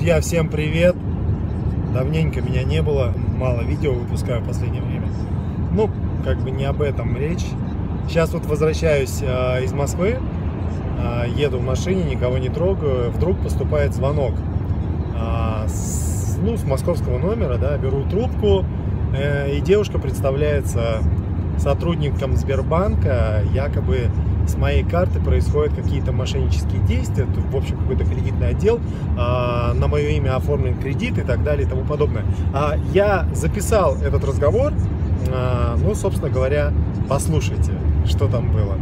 Друзья, всем привет! Давненько меня не было, мало видео выпускаю в последнее время. Ну, как бы не об этом речь. Сейчас вот возвращаюсь э, из Москвы, э, еду в машине, никого не трогаю. Вдруг поступает звонок. Э, с, ну, с московского номера, да, беру трубку, э, и девушка представляется сотрудником Сбербанка, якобы с моей карты происходят какие-то мошеннические действия, тут, в общем, какой-то кредитный отдел, а, на мое имя оформлен кредит и так далее и тому подобное. А, я записал этот разговор, а, ну, собственно говоря, послушайте, что там было.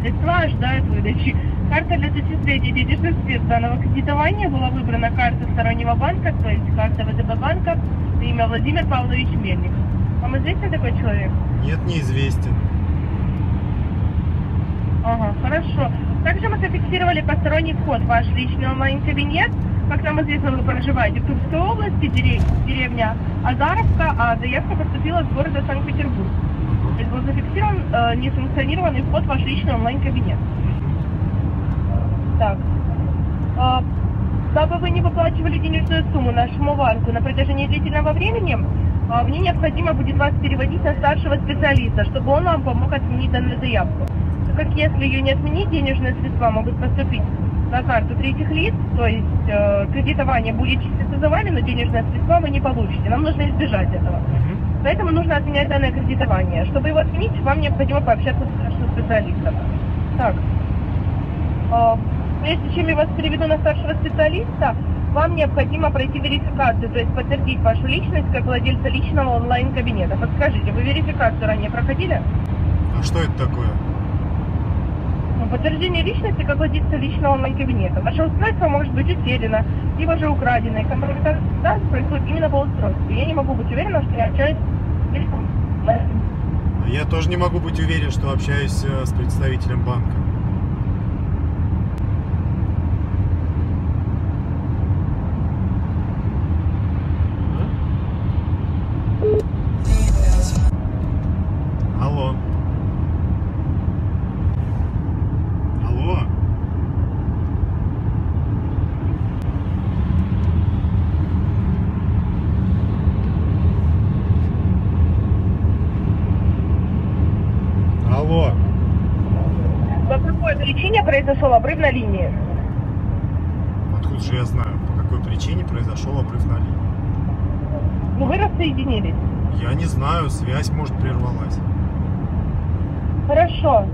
Средства ожидают выдачи. Карта для зачисления денежных средств данного кредитования была выбрана карта стороннего банка, то есть карта ВТБ банка, имя Владимир Павлович Мельник. Вам известен такой человек? Нет, неизвестен. Ага, хорошо. Также мы зафиксировали посторонний вход в ваш личный онлайн-кабинет. Как нам известно, вы проживаете в Тульской области, деревня Азаровка, а заявка поступила с города Санкт-Петербург. То есть был зафиксирован э, несанкционированный вход в ваш личный онлайн-кабинет. Так. Э, дабы вы не выплачивали денежную сумму нашему банку на протяжении длительного времени, мне необходимо будет вас переводить на старшего специалиста, чтобы он вам помог отменить данную заявку как если ее не отменить, денежные средства могут поступить на карту третьих лиц, то есть э, кредитование будет числиться за вами, но денежные средства вы не получите. Нам нужно избежать этого. Поэтому нужно отменять данное кредитование. Чтобы его отменить, вам необходимо пообщаться с старшим специалистом. Так. Э, прежде чем я вас переведу на старшего специалиста, вам необходимо пройти верификацию, то есть подтвердить вашу личность как владельца личного онлайн-кабинета. Подскажите, вы верификацию ранее проходили? А что это такое? Подтверждение личности как владельца личного онлайн-кабинета. Ваше устройство может быть утеряно, либо же украдено. И компрометация происходит именно по устройству. Я не могу быть уверена, что я общаюсь Я тоже не могу быть уверен, что общаюсь э, с представителем банка. Алло. Алло. Алло. По какой причине произошел обрыв на линии? Откуда же я знаю, по какой причине произошел обрыв на линии? Ну, вы рассоединились. Я не знаю, связь может прервалась. Хорошо.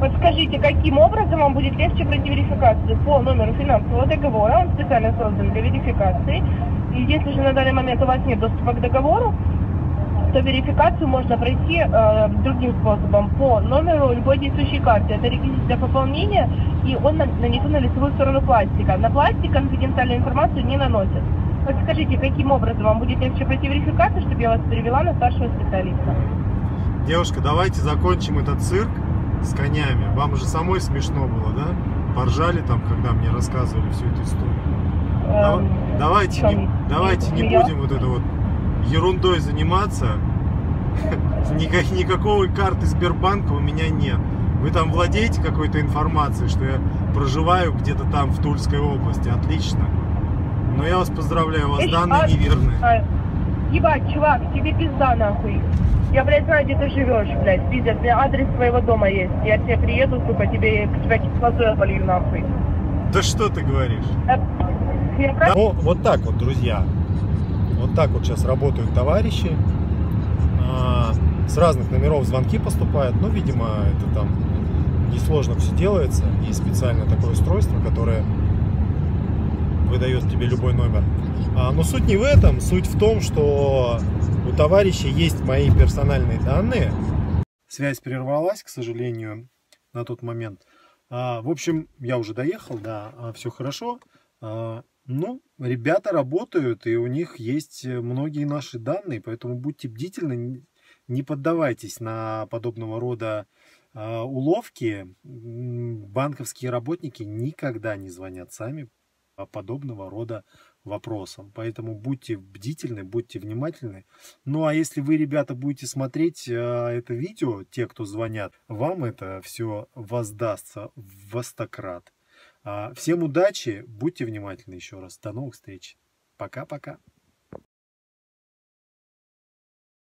Подскажите, каким образом вам будет легче пройти верификацию по номеру финансового договора? Он специально создан для верификации. И если же на данный момент у вас нет доступа к договору, то верификацию можно пройти э, другим способом по номеру любой действующей карты. Это реквизит для пополнения, и он на- нанесен на лицевую сторону пластика. На пластик конфиденциальную информацию не наносят. Подскажите, каким образом вам будет легче пройти верификацию, чтобы я вас перевела на старшего специалиста? Девушка, давайте закончим этот цирк с конями. Вам же самой смешно было, да? Поржали там, когда мне рассказывали всю эту историю. Эм, давайте не, давайте не будем вот это вот ерундой заниматься. Никак- Никакой карты Сбербанка у меня нет. Вы там владеете какой-то информацией, что я проживаю где-то там в Тульской области. Отлично. Но я вас поздравляю, у вас Эй, данные а- неверные. а, Ебать, чувак, тебе пизда нахуй. Я, блядь, знаю, где ты живешь, блядь, пиздец. У меня адрес твоего дома есть. Я к тебе приеду, сука, тебе к тебя кислотой полью нахуй. Да что ты говоришь? Э, Я прав- Ну, вот так вот, друзья. Вот так вот сейчас работают товарищи. А, С разных номеров звонки поступают. Ну, видимо, это там несложно все делается. Есть специальное такое устройство, которое выдает тебе любой номер. А, Но суть не в этом. Суть в том, что у товарища есть мои персональные данные. Связь прервалась, к сожалению, на тот момент. А, В общем, я уже доехал, да, все хорошо. Ну, ребята работают, и у них есть э, многие наши данные, поэтому будьте бдительны, не поддавайтесь на подобного рода а, уловки. Банковские работники никогда не звонят сами по подобного рода вопросам. Поэтому будьте бдительны, будьте внимательны. Ну а если вы, ребята, будете смотреть э, это видео, те, кто звонят, вам это все воздастся в востократ. А, всем удачи, будьте внимательны еще раз. До новых встреч. Пока-пока.